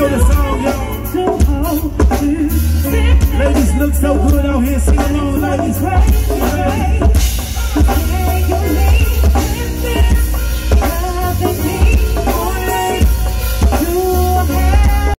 know the song, y'all. Ladies look so good out here, sing along, ladies.